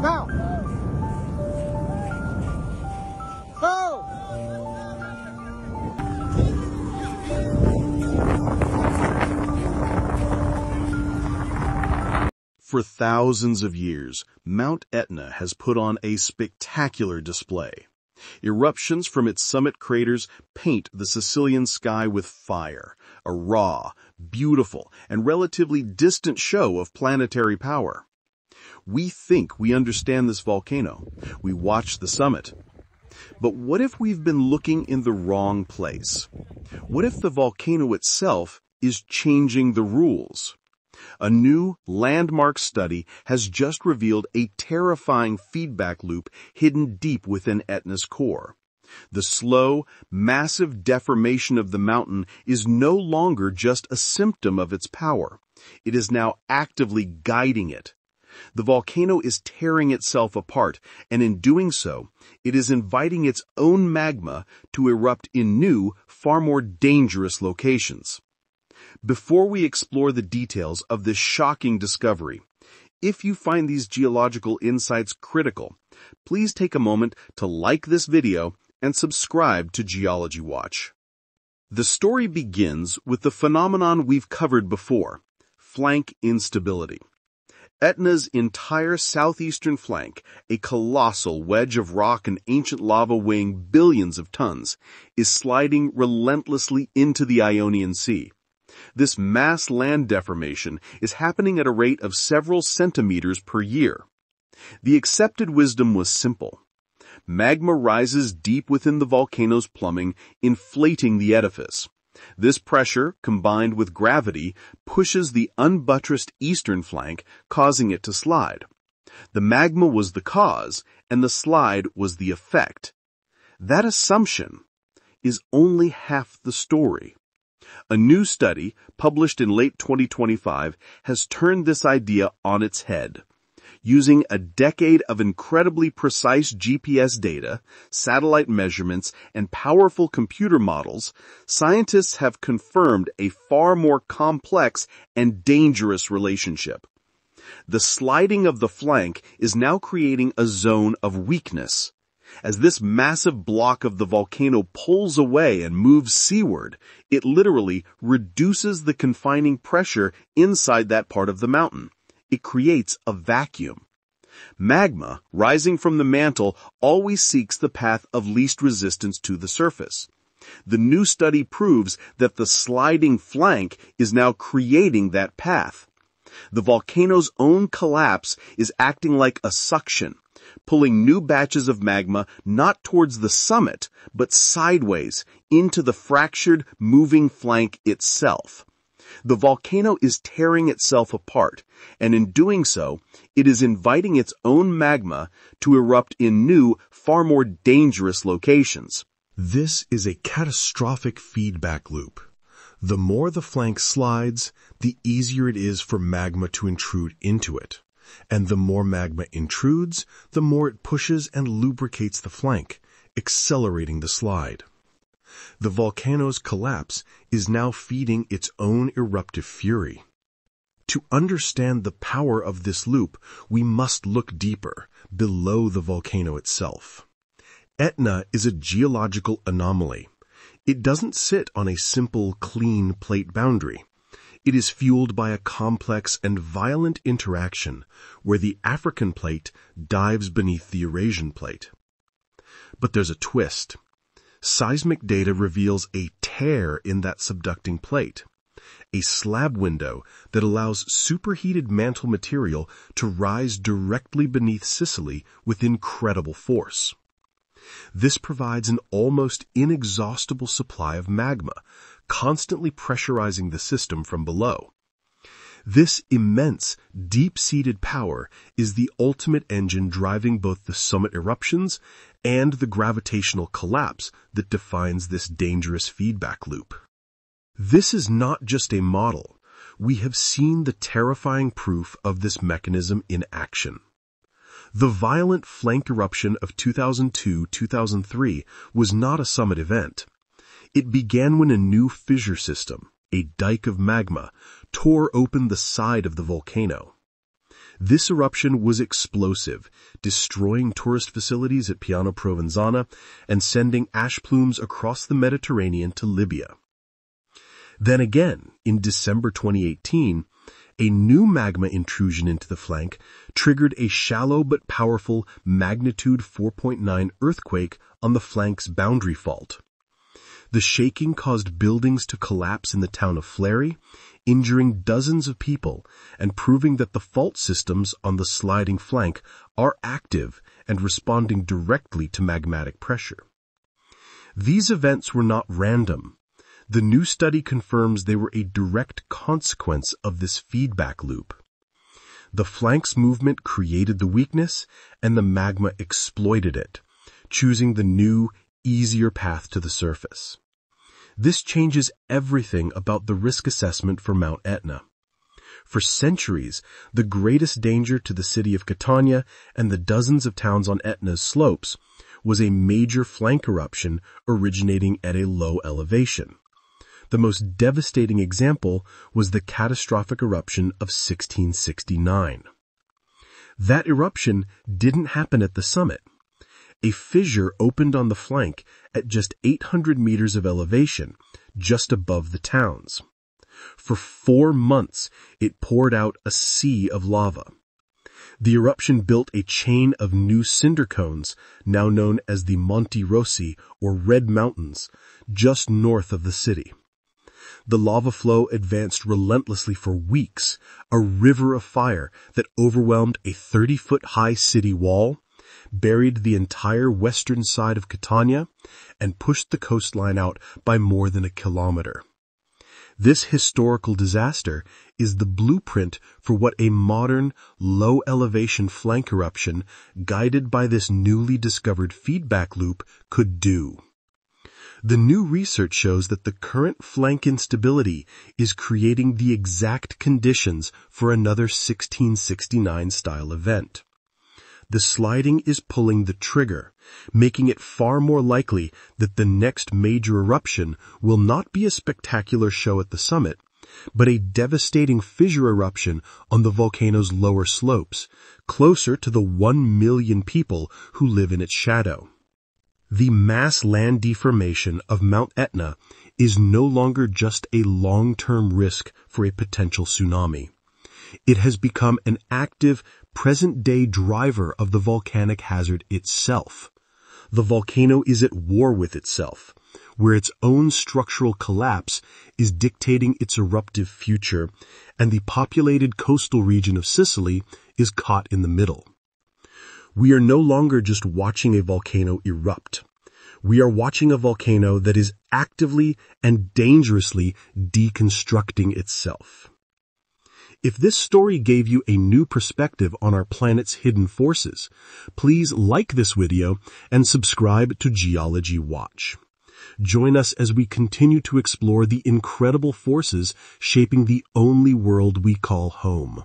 Now! For thousands of years, Mount Etna has put on a spectacular display. Eruptions from its summit craters paint the Sicilian sky with fire, a raw, beautiful, and relatively distant show of planetary power. We think we understand this volcano. We watch the summit. But what if we've been looking in the wrong place? What if the volcano itself is changing the rules? A new landmark study has just revealed a terrifying feedback loop hidden deep within Etna's core. The slow, massive deformation of the mountain is no longer just a symptom of its power. It is now actively guiding it. The volcano is tearing itself apart, and in doing so, it is inviting its own magma to erupt in new, far more dangerous locations. Before we explore the details of this shocking discovery, if you find these geological insights critical, please take a moment to like this video and subscribe to Geology Watch. The story begins with the phenomenon we've covered before, flank instability. Etna's entire southeastern flank, a colossal wedge of rock and ancient lava weighing billions of tons, is sliding relentlessly into the Ionian Sea. This mass land deformation is happening at a rate of several centimeters per year. The accepted wisdom was simple. Magma rises deep within the volcano's plumbing, inflating the edifice. This pressure, combined with gravity, pushes the unbuttressed eastern flank, causing it to slide. The magma was the cause, and the slide was the effect. That assumption is only half the story. A new study, published in late 2025, has turned this idea on its head. Using a decade of incredibly precise GPS data, satellite measurements, and powerful computer models, scientists have confirmed a far more complex and dangerous relationship. The sliding of the flank is now creating a zone of weakness. As this massive block of the volcano pulls away and moves seaward, it literally reduces the confining pressure inside that part of the mountain. It creates a vacuum. Magma, rising from the mantle, always seeks the path of least resistance to the surface. The new study proves that the sliding flank is now creating that path. The volcano's own collapse is acting like a suction, pulling new batches of magma not towards the summit, but sideways into the fractured, moving flank itself. The volcano is tearing itself apart, and in doing so, it is inviting its own magma to erupt in new, far more dangerous locations. This is a catastrophic feedback loop. The more the flank slides, the easier it is for magma to intrude into it and the more magma intrudes, the more it pushes and lubricates the flank, accelerating the slide. The volcano's collapse is now feeding its own eruptive fury. To understand the power of this loop, we must look deeper, below the volcano itself. Etna is a geological anomaly. It doesn't sit on a simple, clean plate boundary. It is fueled by a complex and violent interaction where the African plate dives beneath the Eurasian plate. But there's a twist. Seismic data reveals a tear in that subducting plate, a slab window that allows superheated mantle material to rise directly beneath Sicily with incredible force. This provides an almost inexhaustible supply of magma, constantly pressurizing the system from below. This immense, deep-seated power is the ultimate engine driving both the summit eruptions and the gravitational collapse that defines this dangerous feedback loop. This is not just a model. We have seen the terrifying proof of this mechanism in action. The violent flank eruption of 2002-2003 was not a summit event. It began when a new fissure system, a dike of magma, tore open the side of the volcano. This eruption was explosive, destroying tourist facilities at Piano Provenzana and sending ash plumes across the Mediterranean to Libya. Then again, in December 2018, a new magma intrusion into the flank triggered a shallow but powerful magnitude 4.9 earthquake on the flank's boundary fault. The shaking caused buildings to collapse in the town of Fleri, injuring dozens of people and proving that the fault systems on the sliding flank are active and responding directly to magmatic pressure. These events were not random. The new study confirms they were a direct consequence of this feedback loop. The flank's movement created the weakness, and the magma exploited it, choosing the new, easier path to the surface. This changes everything about the risk assessment for Mount Etna. For centuries, the greatest danger to the city of Catania and the dozens of towns on Etna's slopes was a major flank eruption originating at a low elevation. The most devastating example was the catastrophic eruption of 1669. That eruption didn't happen at the summit. A fissure opened on the flank at just 800 meters of elevation, just above the towns. For four months, it poured out a sea of lava. The eruption built a chain of new cinder cones, now known as the Monti Rossi or Red Mountains, just north of the city. The lava flow advanced relentlessly for weeks, a river of fire that overwhelmed a 30-foot high city wall, buried the entire western side of Catania, and pushed the coastline out by more than a kilometer. This historical disaster is the blueprint for what a modern, low elevation flank eruption guided by this newly discovered feedback loop could do. The new research shows that the current flank instability is creating the exact conditions for another 1669 style event. The sliding is pulling the trigger, making it far more likely that the next major eruption will not be a spectacular show at the summit, but a devastating fissure eruption on the volcano's lower slopes, closer to the one million people who live in its shadow. The mass land deformation of Mount Etna is no longer just a long-term risk for a potential tsunami. It has become an active, present-day driver of the volcanic hazard itself. The volcano is at war with itself, where its own structural collapse is dictating its eruptive future, and the populated coastal region of Sicily is caught in the middle. We are no longer just watching a volcano erupt. We are watching a volcano that is actively and dangerously deconstructing itself. If this story gave you a new perspective on our planet's hidden forces, please like this video and subscribe to Geology Watch. Join us as we continue to explore the incredible forces shaping the only world we call home.